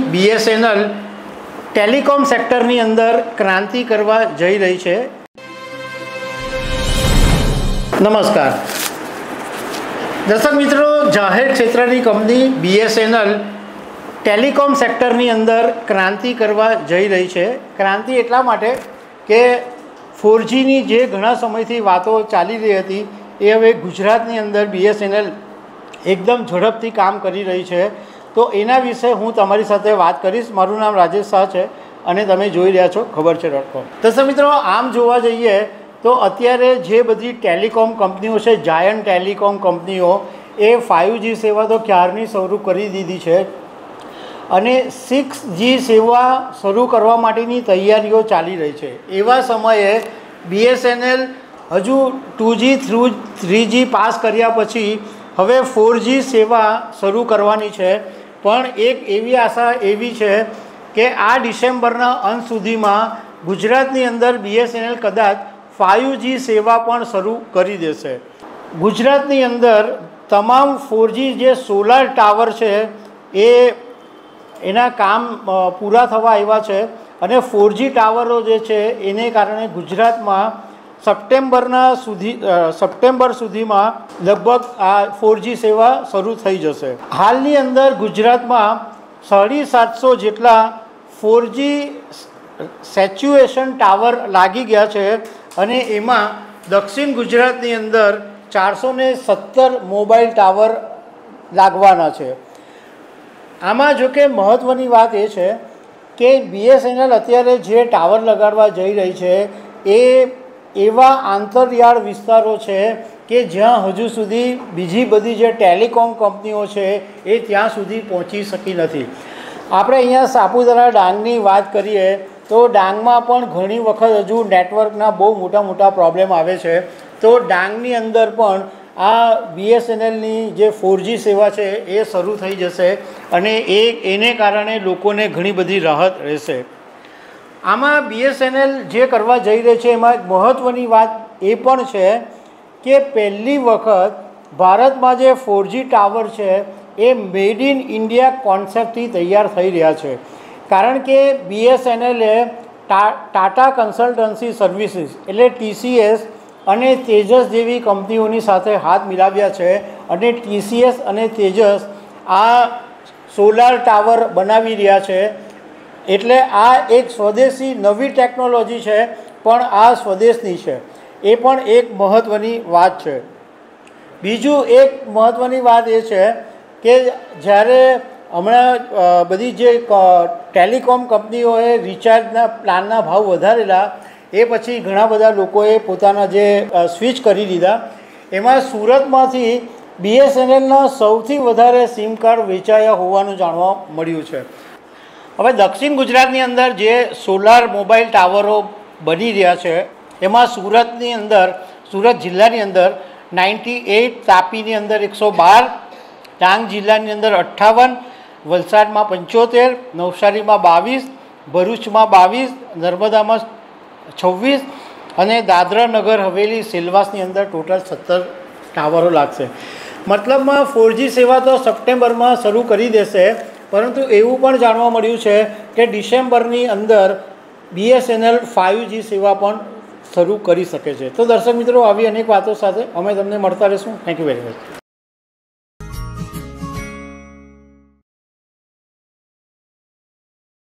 BSNL telecom સેક્ટરની અંદર ક્રાંતિ કરવા જઈ રહી છે. નમસ્કાર. દર્શક મિત્રો, જાહેર ક્ષેત્રની કંપની બીએસએનએલ ટેલિકોમ સેક્ટરની અંદર ક્રાંતિ કરવા જઈ રહી છે. ક્રાંતિ એટલા માટે કે ફોરજીની જે ઘણા સમયથી વાતો ચાલી રહી હતી, એ હવે ગુજરાતની અંદર બીએસએનએલ એકદમ ઝડપથી કામ કરી રહી છે. તો એના વિશે હું તમારી સાથે વાત કરીશ. મારું નામ રાજેશ શાહ છે અને તમે જોઈ રહ્યા છો ખબર છે ડોટ કોમ દર્શક મિત્રો, આમ જોવા જઈએ તો અત્યારે જે બધી ટેલિકોમ કંપનીઓ છે, જાયન્ટ ટેલિકોમ કંપનીઓ, એ ફાઇવ જી સેવા તો ક્યારની શરૂ કરી દીધી છે? અને સિક્સ જી સેવા શરૂ કરવા માટેની તૈયારીઓ ચાલી રહી છે. એવા સમયે બીએસએનએલ હજુ two G through three G pass કર્યા પછી હવે ફોર જી સેવા શરૂ કરવાની છે. પણ એક એવી આશા એવી છે કે આ ડિસેમ્બરના અંત સુધીમાં ગુજરાતની અંદર બીએસએનએલ કદાચ ફાઇવ જી સેવા પણ શરૂ કરી દેશે. ગુજરાતની અંદર તમામ ફોરજી જે સોલાર ટાવર છે એ એના કામ પૂરા થવા આવ્યા છે અને ફોરજી ટાવરો જે છે, એને કારણે ગુજરાતમાં સપ્ટેમ્બરના સુધી સપ્ટેમ્બર સુધીમાં લગભગ આ ફોરજી સેવા શરૂ થઈ જશે. હાલની અંદર ગુજરાતમાં સાડી સાતસો જેટલા ફોરજી સેચ્યુએશન ટાવર લાગી ગયા છે અને એમાં દક્ષિણ ગુજરાતની અંદર ચારસો સત્તર મોબાઈલ ટાવર લાગવાના છે. આમાં જો કે મહત્ત્વની વાત એ છે કે બીએસએનએલ અત્યારે જે ટાવર લગાડવા જઈ રહી છે એ એવા આંતરિયાળ વિસ્તારો છે કે જ્યાં હજુ સુધી બીજી બધી જે ટેલિકોમ કંપનીઓ છે એ ત્યાં સુધી પહોંચી શકી નથી. આપણે અહીંયા સાપુતારા ડાંગની વાત કરીએ તો ડાંગમાં પણ ઘણી વખત હજુ નેટવર્કના બહુ મોટા મોટા પ્રોબ્લેમ આવે છે. તો ડાંગની અંદર પણ આ બીએસએનએલની જે ફોરજી સેવા છે એ શરૂ થઈ જશે અને એ, એને કારણે લોકોને ઘણી બધી રાહત રહેશે. આમાં બીએસએનએલ જે કરવા જઈ રહી છે, એમાં એક મહત્ત્વની વાત એ પણ છે કે પહેલી વખત ભારતમાં જે ફોરજી ટાવર છે, એ મેડ ઇન ઇન્ડિયા કોન્સેપ્ટથી તૈયાર થઈ રહ્યા છે. કારણ કે બીએસએનએલે ટાટા કન્સલ્ટન્સી સર્વિસીસ એટલે ટીસીએસ અને તેજસ જેવી કંપનીઓની સાથે હાથ મિલાવ્યા છે અને ટીસીએસ અને તેજસ આ સોલાર ટાવર બનાવી રહ્યા છે. એટલે આ એક સ્વદેશી નવી ટેકનોલોજી છે, પણ આ સ્વદેશની છે. એ પણ એક મહત્ત્વની વાત છે. બીજું એક મહત્ત્વની વાત એ છે કે જ્યારે હમણાં બધી જે ટેલિકોમ કંપનીઓએ રિચાર્જના પ્લાનના ભાવ વધારેલા, એ પછી ઘણા બધા લોકોએ પોતાના જે સ્વિચ કરી દીધા. એમાં સુરતમાંથી બીએસએનએલના સૌથી વધારે સિમ કાર્ડ વેચાયા હોવાનું જાણવા મળ્યું છે. હવે દક્ષિણ ગુજરાતની અંદર જે સોલાર મોબાઈલ ટાવરો બની રહ્યા છે, એમાં સુરતની અંદર, સુરત જિલ્લાની અંદર નાઇન્ટી એઇટ તાપીની અંદર એકસો બાર, ડાંગ જિલ્લાની અંદર અઠ્ઠાવન, વલસાડમાં પંચોતેર, નવસારીમાં બાવીસ, ભરૂચમાં બાવીસ, નર્મદામાં છવ્વીસ અને દાદરા નગર હવેલી, સેલવાસની અંદર ટોટલ સત્તર ટાવરો લાગશે. મતલબમાં ફોરજી સેવા તો સપ્ટેમ્બરમાં શરૂ કરી દેશે પરંતુ એવું પણ જાણવા મળ્યું છે કે ડિસેમ્બરની અંદર બીએસએનએલ ફાઇવ જી સેવા પણ શરૂ કરી શકે છે. તો દર્શક મિત્રો, આવી અનેક વાતો સાથે અમે તમને મળતા રહીશું. Thank you very much